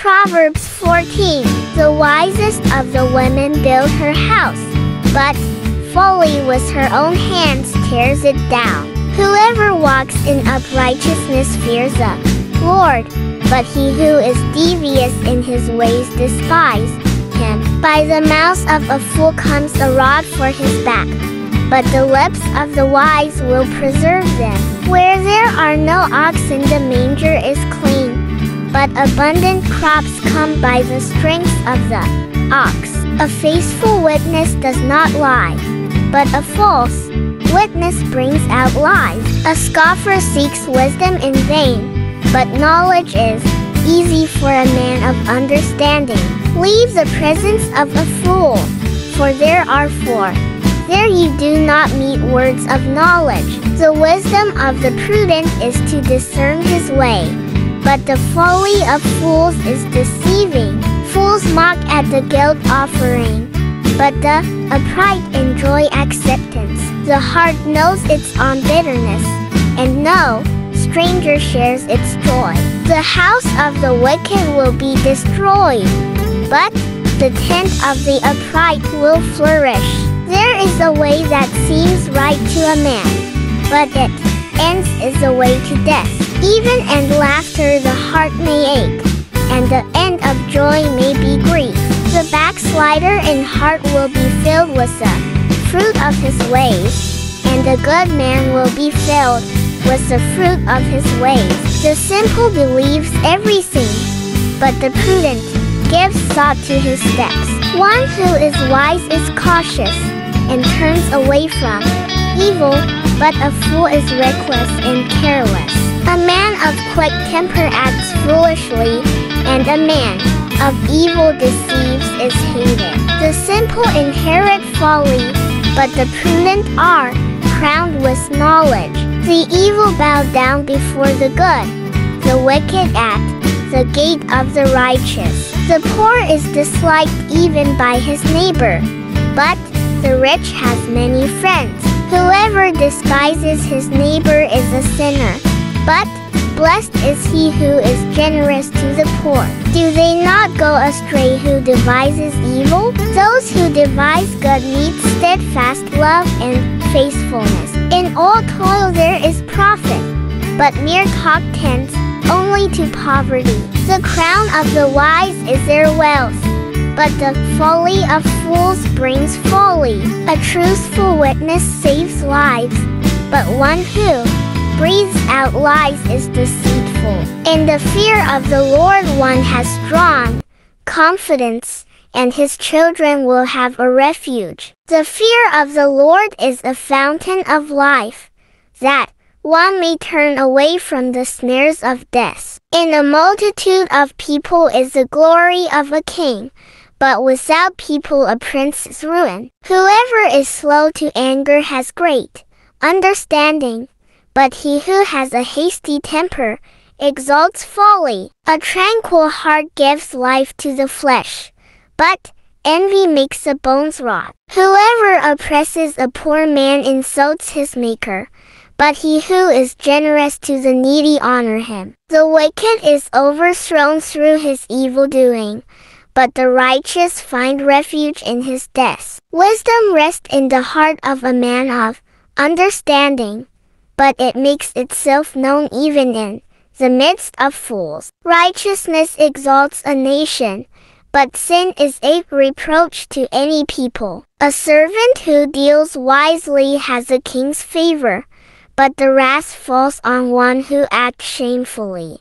Proverbs 14 The wisest of the women build her house, but folly with her own hands tears it down. Whoever walks in uprightness fears the Lord, but he who is devious in his ways despises him. By the mouth of a fool comes a rod for his back, but the lips of the wise will preserve them. Where there are no oxen, the manger is clean, but abundant crops come by the strength of the ox. A faithful witness does not lie, but a false witness brings out lies. A scoffer seeks wisdom in vain, but knowledge is easy for a man of understanding. Leave the presence of a fool, for there are four. There you do not meet words of knowledge. The wisdom of the prudent is to discern his way, but the folly of fools is deceiving. Fools mock at the guilt offering, but the upright enjoy acceptance. The heart knows its own bitterness, and no stranger shares its joy. The house of the wicked will be destroyed, but the tent of the upright will flourish. There is a way that seems right to a man, but it ends is the way to death. Even and laughter the heart may ache, and the end of joy may be grief. The backslider in heart will be filled with the fruit of his ways, and the good man will be filled with the fruit of his ways. The simple believes everything, but the prudent gives thought to his steps. One who is wise is cautious and turns away from evil, but a fool is reckless and careless. A man of quick temper acts foolishly, and a man of evil deceives is hated. The simple inherit folly, but the prudent are crowned with knowledge. The evil bow down before the good, the wicked at the gate of the righteous. The poor is disliked even by his neighbor, but the rich has many friends. Whoever despises his neighbor is a sinner, but blessed is he who is generous to the poor. Do they not go astray who devises evil? Those who devise good meet steadfast love and faithfulness. In all toil there is profit, but mere talk tends only to poverty. The crown of the wise is their wealth, but the folly of fools brings folly. A truthful witness saves lives, but one who breathes out lies is deceitful. In the fear of the Lord one has strong confidence, and his children will have a refuge. The fear of the Lord is a fountain of life, that one may turn away from the snares of death. In a multitude of people is the glory of a king, but without people a prince is ruin. Whoever is slow to anger has great understanding, but he who has a hasty temper exalts folly. A tranquil heart gives life to the flesh, but envy makes the bones rot. Whoever oppresses a poor man insults his maker but he who is generous to the needy honor him. The wicked is overthrown through his evil doing, but the righteous find refuge in his death. Wisdom rests in the heart of a man of understanding, but it makes itself known even in the midst of fools. Righteousness exalts a nation, but sin is a reproach to any people. A servant who deals wisely has a king's favor, but the wrath falls on one who acts shamefully.